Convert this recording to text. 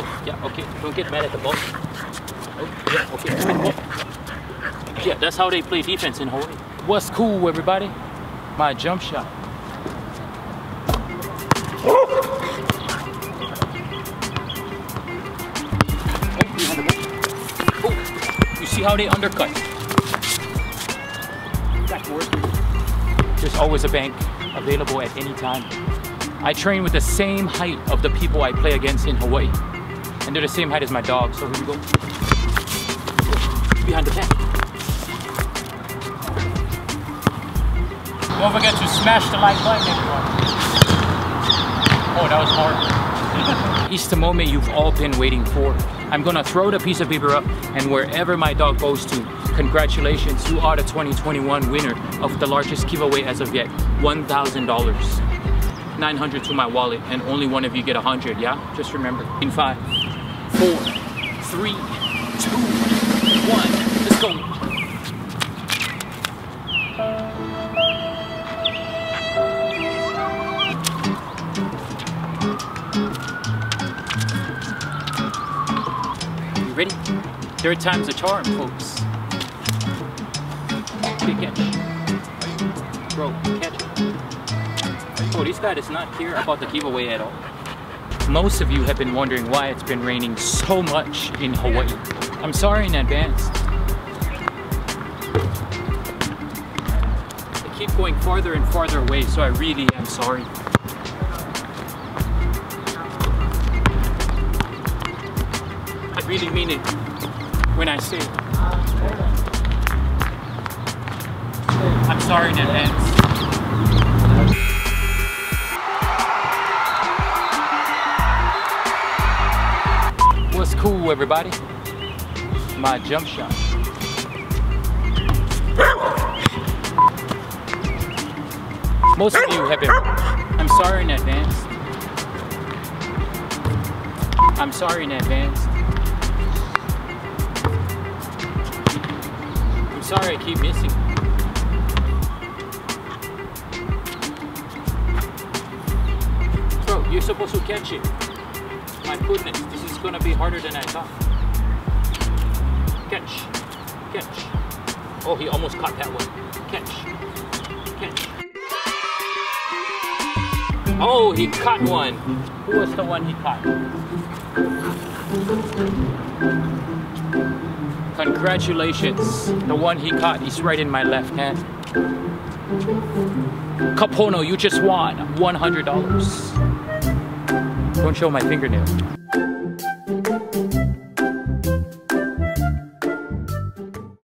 Oh, yeah, okay. Don't get mad at the ball. Oh, yeah, okay. Yeah, that's how they play defense in Hawaii. What's cool, everybody? My jump shot. Behind the ball. Oh, you see how they undercut? There's always a bank available at any time. I train with the same height of the people I play against in Hawaii. And they're the same height as my dog, so here we go. Behind the bank. Don't forget to smash the like button, everyone. Oh, that was hard. it's the moment you've all been waiting for. I'm gonna throw the piece of paper up, and wherever my dog goes to, congratulations, you are the 2021 winner of the largest giveaway as of yet, $1,000. 900 to my wallet, and only one of you get 100, yeah? Just remember. In five, four, three, two, one, let's go. You ready? Third time's a charm, folks. Big catch. Bro, catch. Oh, this guy does not care about the giveaway at all. Most of you have been wondering why it's been raining so much in Hawaii. I'm sorry in advance. They keep going farther and farther away, so I really am sorry. I really mean it when I say it. I'm sorry in advance. Cool, everybody? My jump shot. Most of you have been. I'm sorry in advance. I'm sorry in advance. I'm sorry I keep missing. Bro, you're supposed to catch it. My goodness, this is gonna be harder than I thought. Catch. Catch. Oh, he almost caught that one. Catch. Catch. Oh, he caught one. Who was the one he caught? Congratulations. The one he caught is right in my left hand. Kapono, you just won $100. Don't show my fingernail.